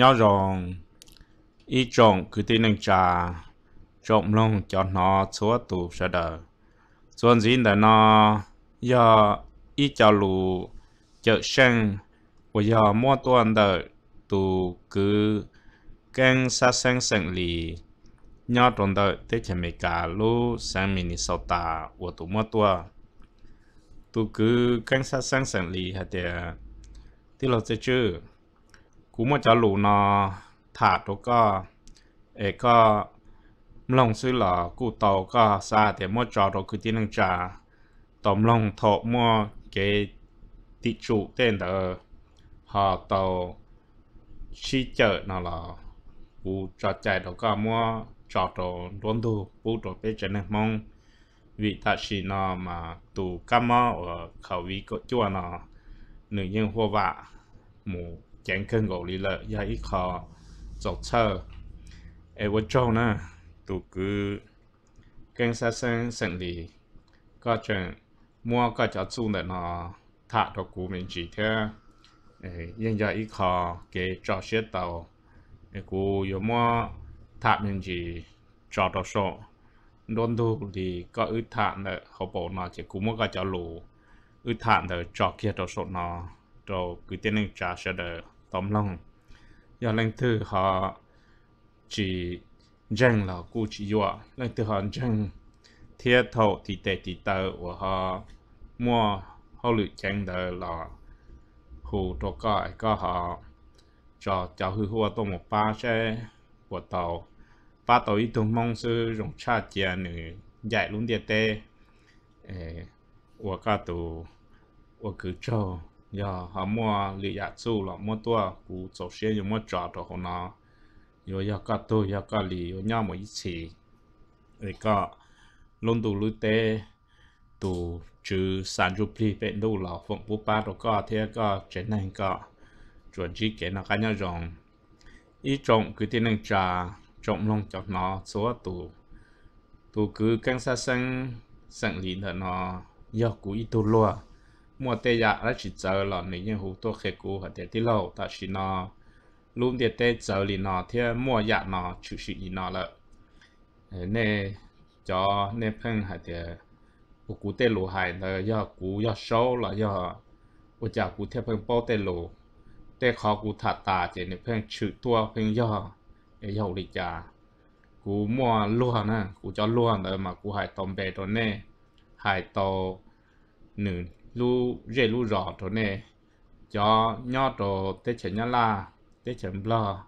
nhau rồng ý trộn cứ tin năng trà trộm lông cho nó chúa tù sẽ đỡ. Xuân dính là nó do ý cho lù chợ sinh của do mua tuần đỡ tù cứ kênh xa sinh sinh lì. Nhau trong đợi tới chả mấy cả lũ sang Minnesota của tù mua tua. Tù cứ cảnh sát sang sinh lý hạt địa tí lo chơi chứ cú mua cho lũ nó thả đó có ê có lòng suy là cú tàu có xa thì mua cho đó cứ tin năng trả tóm lòng thọ mua cái tị trụ tên đó họ tàu chi chợ nó là cú cho chạy đó có mua cho đồ luôn đồ bố đồ bé chân này mong vì ta chỉ nó mà tụ cam mò ở khẩu vị có chua nó nữ nhân hoa vạ mù chẳng cân gỗ lý lợi ya ít khó dọc chờ ai vô châu nè tụ cứ cân xa sinh sinh lý có chẳng mua có cháu chung để nó thả đồ cú mình chỉ theo yên ya ít khó kê cho xe tàu cú yếu mua thả mình chỉ cho đồ sổ đôn đủ thì có ư thả nữa họ bảo nó chỉ cú mua có cháu lù ư thả nữa cho kia đồ sổ nó rồi cứ tiến nên trả sẽ được tóm lòng. Giờ lên thứ họ chỉ dân là cụ chỉ dọa lên thứ họ dân thiết thầu thì tệ thì tờ của họ mua họ lựa chọn đó là hồ đồ cái có họ cho cho hư hoa tôi một ba xe của tàu. Ba tàu ít tụng mong sư rong cha chia nữ dạy luôn địa tê. Của cả tù của cứ cho giờ họ mua lì dạ su là mua tua, cú tổ xe dùng mua trọ cho họ nó rồi giờ cả tù giờ cả lì rồi nhau một ít chỉ. Rồi cả luôn tù lưu tê tù chữ sản chụp pli bên đâu là phụng bút ba rồi cả thế cả trên này cả chuẩn chỉ cái nó cái nhau rong ít trồng cứ tiền năng trà trồng lông cho nó số tụ tụ cứ căng xa sang sang lì là nó giờ cú ít tu lúa mua tê dạ là chỉ chờ là nên như hú tôi khé cú hoặc để tí lâu, ta chỉ nó luôn để tê chờ lì nó thì mua dạ nó chủ sự gì nó là ờ, nè cho nè phân hoặc để cú tê lù hải là do cú, do sâu là do của cha cú theo phân bao tê lù. Tê khó cú thả tà chỉ nè phân chữ tua phân do để giàu lì cha cú mua luôn nè, cú cho luôn rồi mà cú hải tôm bè rồi nè hải tàu nửa lu dễ lu rõ chỗ nè. Cho nhỏ đồ tết chở nhá la, tết chở bờ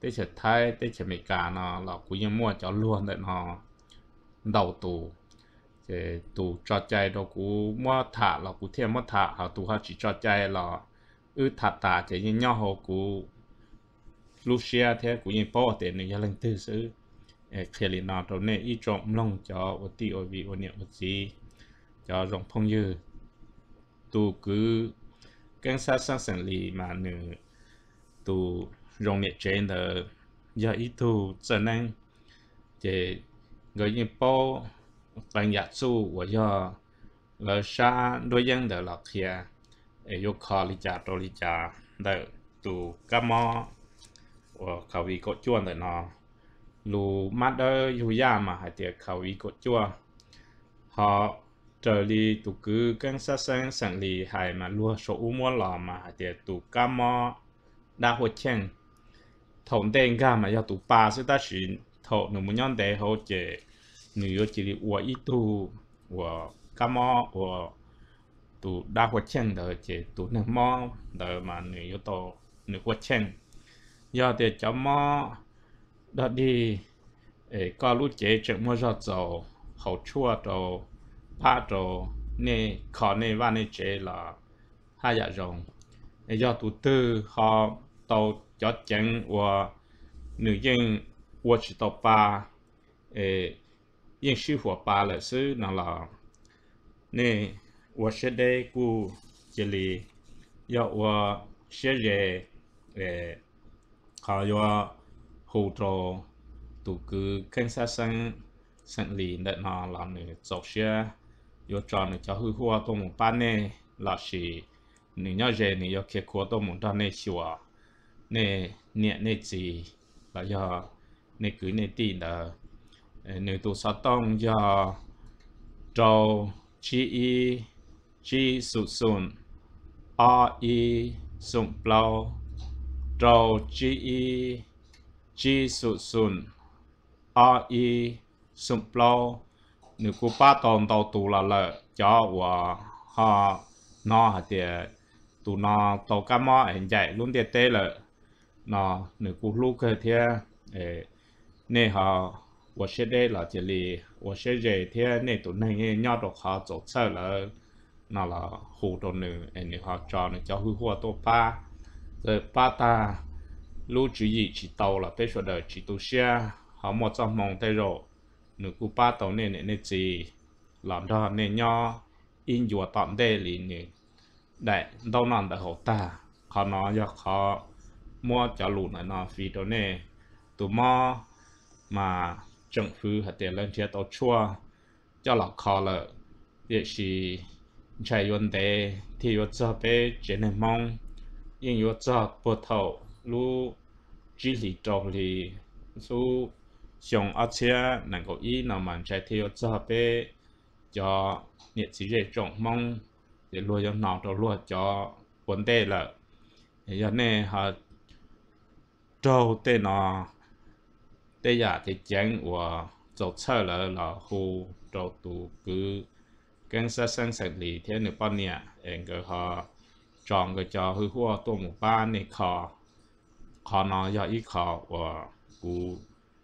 tết chở thái, tết chở mỹ cả nó là cú ยัง mua cho luôn đấy nó đầu tù thì tù cho chạy đồ cú mua thả là cú thêm mua thả họ tù họ chỉ cho chạy là ư thả thả thì nhau họ cú Lucia thế cũng như bỏ tiền này lần tư sự khi liền nào đầu này ít trọng lòng cho ô tì ô vị ô niệm ô gì. Cho rộng phong như tu cứ cảnh sát sang sẵn lì mà nữ tu rong nhiệt trên là giờ ít tu trở nên thì người như bố bằng nhạc su và giờ là xa đối dân đỡ lọc kia ở yêu khó lý trả đô lý trả đỡ tu cá mò. Và khảo vị cốt chuông đỡ nó lù mát đỡ dù ya mà hãy tiệt khảo vị cốt chuông họ trở đi tụ cứ căng sát sang sẵn lì hài mà lua số u mua lò mà để tụ cá mò. Đa hồ chen thòng đen ga mà 要 tụ ba sư ta chỉ thổ nụ muốn nhon đề hồ chế nữ chỉ li ua ít tụ ua cá mò, ua tụ đa hồ chen đờ chế tụ nâng mò, đờ mà nữ to nữ hồ chen giờ thì cháu mò đó đi, ê có lúc chế chợ mua ra dầu, hậu chua đồ ba đồ nè khó nè và nè chế là hai dạ rồng ê giờ tụ tư họ tàu cho chân và nữ dân và chỉ tàu ba ê yên sư phụ ba là sư nào là nè và sẽ đây cụ chỉ li giờ và sẽ về ê họ yo hỗ trợ tụ cứ cảnh sát sang sang lì để nó làm nữa dọc xe yo tròn nó cho hư hoa tôi một ban nè là chỉ nếu nhau về nếu yo kia của tôi một đàn này xíu nè nè nè gì là do nè cứ nè tì là nếu tụ sao tông do trâu chi y chi sụt sụn a y sụn plau trâu chi y chi sụt sụn a y sụn plau nếu cô ba tòn tàu tù là lợ cho và họ nó hả thì tù nó tàu cá mò hiện chạy luôn thì tê lợ nó nếu cô lúc khởi thì nè họ và sẽ đây là chỉ lì và sẽ về thì nè tụ này nhau được họ tổ chức là nó là hồ đồ nữ nè họ cho nè cho hư hoa tổ ba rồi ba ta lúc chỉ gì chỉ tàu là tới số đời chỉ tu xe họ một trong mong thấy rồi nửa cụ ba tàu này này này gì, làm đó nên nho, in dùa tạm đây liền nè, đại đâu nằm đại hậu ta, họ nói cho họ mua cho lụt này nó phi đó nè, tụi mò mà政府和点人家都错，叫老考了，也是才用的，提有这被真的梦，因有这不头路距离着离，所 想而且能够以那么才提有这被叫你自己种梦，也落有脑到落叫问题了，也呢哈，周的呢。đây giờ thì chẳng và dầu chơi là là hồ dầu tụ cứ cảnh sát sang sạch lý thế nữa bao nhiêu em cái họ chọn cái cho hư hoa tổ một ba này khó khó nó giờ ít khó và cú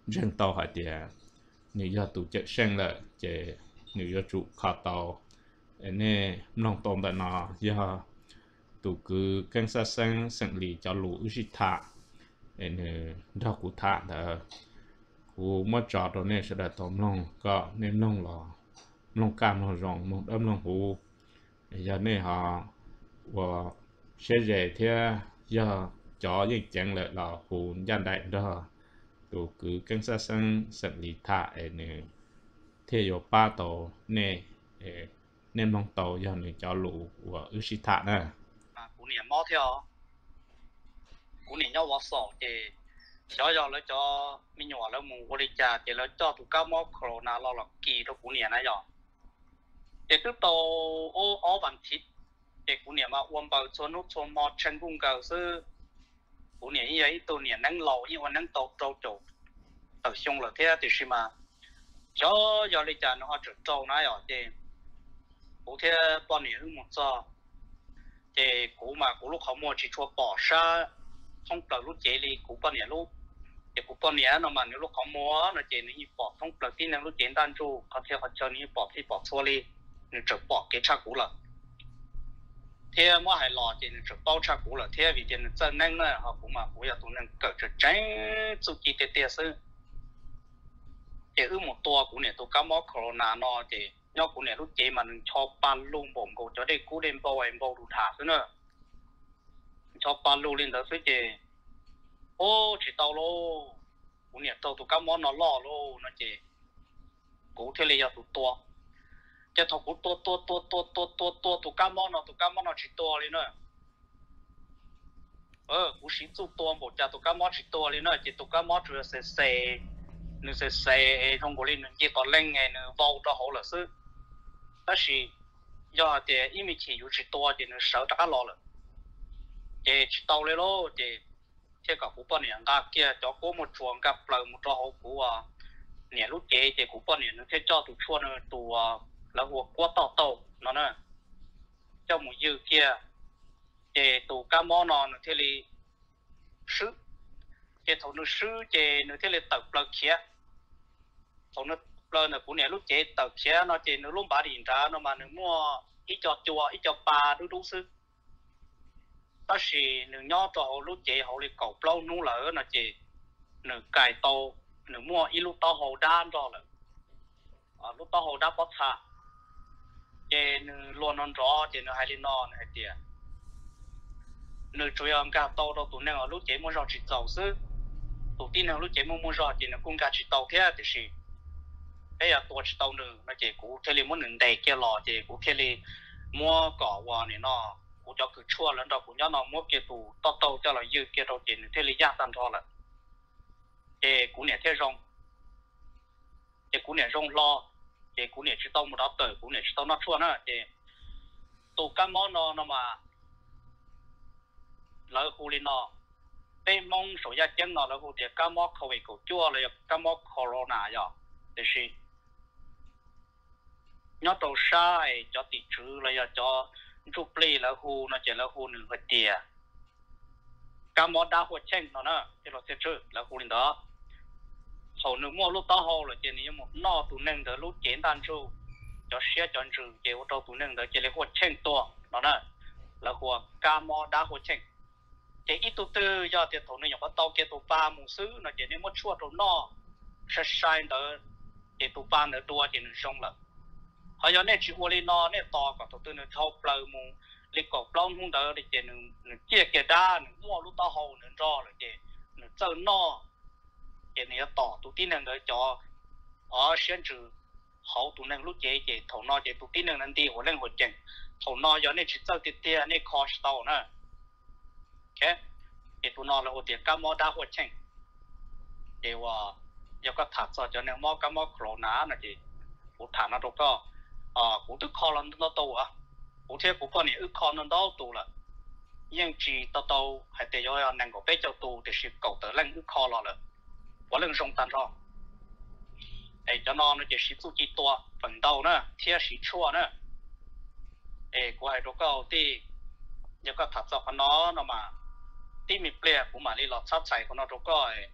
人到海的，你要读这生了，这你要住卡到，那弄懂的呢，要读个跟啥生生理叫路是他，那绕古他的，我没找到那时的懂弄个，那弄了，弄干弄容弄得弄糊，要那哈，我现在天要找一讲了老糊人家来的。tổ cứ căng sa sang sật lý thả ở nè thế yo ba tổ nè nên mong tổ giờ nè cho lũ của ưu sĩ thả nè cũng niệm mò theo. Cũng niệm nhau vào sổ thì cho giờ nó cho mình nhỏ nó mù vô đi cha thì nó cho tụ cao mò corona lo lọc kỳ đó cũng niệm này rồi thì cứ tổ ô ô bằng thịt, thì cũng niệm mà uống bảo cho nước cho mò chân cũng cầu sư. cũng niệm như vậy tụ niệm năng lâu như vậy năng tàu trâu trâu tàu xong là thế thì xí mà cho giờ đi chả nó họ trực trâu này rồi thì cũng thế bao niệm một giờ thì cũng mà cũng lúc họ mua chỉ cho bỏ xa không tờ lúc chế đi cũng bao niệm lúc thì cũng bao nhiêu nó mà nếu lúc có mua nó chỉ nếu bỏ không đầu tiên là lúc简单 住 có thể họ cho nếu bỏ thì bỏ错đi nếu chỉ bỏ cái cha cũ là Thế mà hay lo thì nếu bao cha cũ là thế vì tiền chân năng nữa họ cũng mà cũng cũng 要 tụ năng cỡ cho tránh chủ kỳ tiền tiền sư thì ư một tua cũng này tụ cá mó corona nó thì nhau cũng này lúc chế mà cho ban luôn bổng cổ cho đây cú đêm bao em bao đủ thả nữa cho ban luôn lên đó suy chế ô chỉ tao lô cũng nhẹ tàu tụ cá món nó lo lô nó chế cú thế จะถูกตัวตัวตัวตัวตัวตัวตัวตัวก้ามอนตัวก้ามอนชิตัวเลยเนอะเออกูชิจุตัวหมดจะตัวก้ามอนชิตัวเลยเนอะจิตตัวก้ามอนเธอเสเสหนึ่งเสเสไอ้ทงกุลินหนึ่งจิตตอนเล่นไงหนึ่งวอลตัวหัวละซึ่งแต่สิยอดเดียอีมิชิอยู่ชิตัวเดี๋ยวหนึ่งเสาตะก้าหล่อเลยเดี๋ยวชิตัวเลยโลเดี๋ยวเท่ากับกูปนเนี่ยก็เกี่ยจอกูหมดชวงกับเปล่าหมดตัวหัวกูอ่ะเนี่ยรู้เจ๊เจ๊กูปนเนี่ยนึกแค่จอถูกชวนตัว là hùa quá tàu tàu nó nè. Cho một dư kia. Chế tù cá mò nó nó thế li sứ. Chế thầu nó sứ chế nó thế li tập lời kia. Thầu nó lời nó cũng nè lúc chế tập kia nó chế nó luôn bà điện ra nó mà nó mua ít cho chùa ít cho ba đúng đúng sứ. Ta chỉ nửa nhỏ cho họ lúc chế họ đi cầu lâu nung lỡ nó chế, nửa cài tàu nửa mua ít lúc tao hồ đan rồi là ờ, lúc tao hồ đan bớt xa chế ờ, luôn non rõ chế nó hai linh non hay tiền nữ chủ yếu cả tàu đó tụi nó lúc chế mua rõ chỉ tàu sư tụi tin là lúc chế mua mua rõ thì nó cũng cả chỉ tàu thế thì gì bây giờ tôi chỉ tàu nữ nó chỉ cũ thế liền muốn nâng đầy kia lò, chỉ cũ thế liền mua cỏ hoa này nó cú cho cứ chua lần đó cú nhớ nó mua kia tụ to to cho là dư kia đầu tiền thế liền gia tan thôi là cái cú này thế rong. Cái cú này rong lo cái cú này chỉ tông một đó tới cú này chỉ tông nó chua nữa cái tụ cá món nó nó mà lỡ khu lên nó tê mong số gia chân nó là khu thì cá món khẩu vị của chua là cá món corona rồi để gì nhớ đầu sai, cho tỷ chữ là cho chụp play là khu, nó chỉ là khu nửa vật tiền cá món đa hoa chân nó nữa, thì nó sẽ chữ là khu lên đó hầu nữa mua lúc đó hầu là chỉ này một nọ tụ nâng đó lúc chiến tan chu cho xe chọn trừ chỉ ô tô tụ nâng đó chỉ lấy hồ chen tua đó nè, là hồ ca mò đá hồ chèn, chỉ ít tụ tư do thì thầu này nhỏ tao tàu kia tụ ba mùng sứ nó chỉ này một chua tụ nọ. Sẽ sai đó chỉ tụ ba nữa đua chỉ nên xong là họ giờ nên chỉ hồ lên nọ nên to cả tụ tư nữa thâu bờ mùng lịch cổ long không đỡ thì chỉ nên chia kia đa mua lúc đó hồ nữa cho là chỉ nó chơi nọ. chế này tỏ tụ tí năng đỡ cho ở sân trừ hậu tụ năng lúc chế chế thầu no chế tụ tí năng năng đi hồ lên hồ chừng thầu no do nên chỉ sau tiết tia nên khó tàu nữa ok chế tụ no là hồ tiết cá mò đa hồ chừng để vào yêu các thạt sao cho nên mò cá mò khổ ná là gì cụ thả nó đâu có à cụ tức khó lắm nó tàu à cụ thế cụ con này ức khó nó đau tù là nhưng chỉ tao tao hay để cho năng có bé cho tù thì sẽ cầu tới lên ức khó lo rồi 我能上单上，哎，就那那就是自己多奋斗呢，天时错呢，哎，我系都个啲有个塔就可能那嘛，啲咪 play 我嘛你落插仔可能都个诶。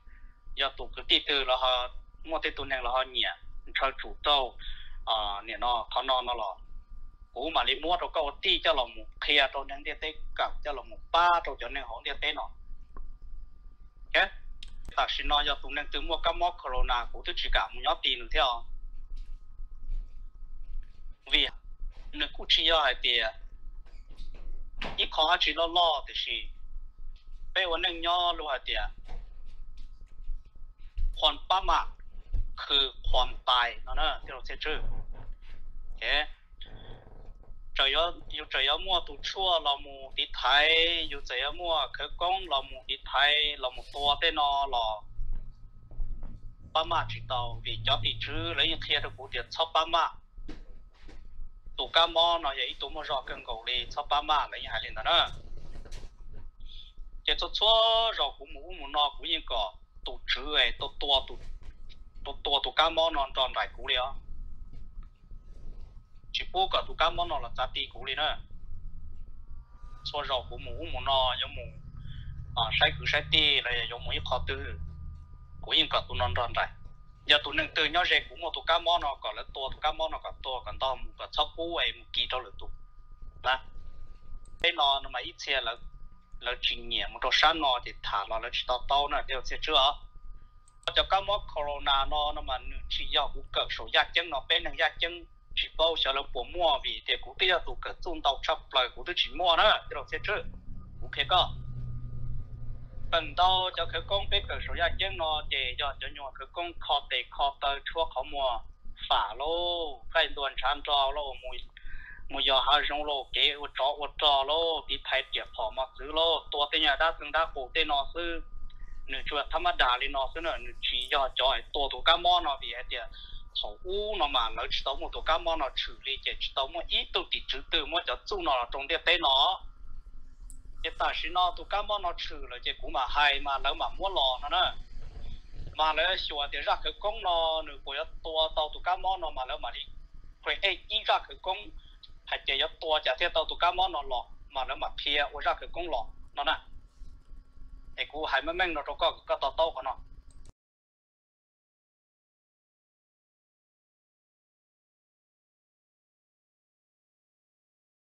要tổ cái tí từ là họ mua tí tu này là họ nhẹ cho chủ tàu à nhẹ nó họ nó nó là cú mà đi mua cho câu tí cho là một kia cho nên đi tới cả cho là một ba cho cho nên họ đi tới nó cái ta ตัดสินนอยตุงนังตัวมัวก็มอโคโรนากูทุกชิกะมึงยอตีหนึ่งเที่ยววีนึกกูชี้ยาให้เดียอีขอชิลล้อแต่ชีไปวันนึงย่อรู้ให้เดียความประมาคือความตายนั่นเนอะที่เราเชื่อเอ๊ะ 只要有只要么读书老么的台，有只要么去讲老么的台老么多的呢了。爸妈知道为家地主人一天都不得操爸妈，杜干嘛那也一多么绕跟狗嘞，操爸妈人还领的呢。这做错绕古母母那古人个杜主哎，都多杜，都多杜干嘛那装来古了。Chỉ bố cả tụ cá món nó là giá tỷ cũ đi nữa so rau của mù mù nó giống mù à sai cứ sai tê, là giống mù ít khó tư cú yên cả tụ non tròn đại giờ tụ nâng từ nhau rẻ cũng một tụ cá món nó còn là tua tụ cá món nó còn tua còn to mù còn sóc cú ấy mù kỳ đâu là tụ đó cái nó nó mà ít xe là là trình nghiệm một chỗ sáng nó thì thả nó là chỉ tao tao nữa đều sẽ chưa cho các món corona nó nó mà chỉ do cũng cỡ số gia chân nó bên hàng gia chân chỉ bao giờ là bỏ mua vì thì cũng tiếc tụ cả trung tàu chấp lại cũng tôi chỉ mua nữa thì nó sẽ chưa ok có phần đầu cho cái công biết cái số gia chân nó để cho cho nhau cái công khó để khó tới chua khó mua phá lô cái đoàn sản cho lô mùi mùi giờ hai rong lô kế ô trọ ô trọ lô đi thay tiệp họ mà giữ lô tua tên nhà đã từng đã cổ tên nó sư nửa chuột thăm đà lên nó sư nữa nữ chỉ giờ cho tổ tổ cá mò nó vì thế hậu nó nó nó ít cái ta chỉ nó tổ cá mò nó xử là cái cũng mà hay mà lỡ mà mua lò nó nữa mà lỡ xua thì ra cái công nó nữ của tổ tàu tổ cá mò nó mà lỡ mà đi phải ấy ý ra cái công hay chỉ tua chả theo tàu tụ cá món nó lọ mà nó mà phía ra cái công lọ nó nè thì cú hay mấy mình nó cho có cái tàu tàu của nó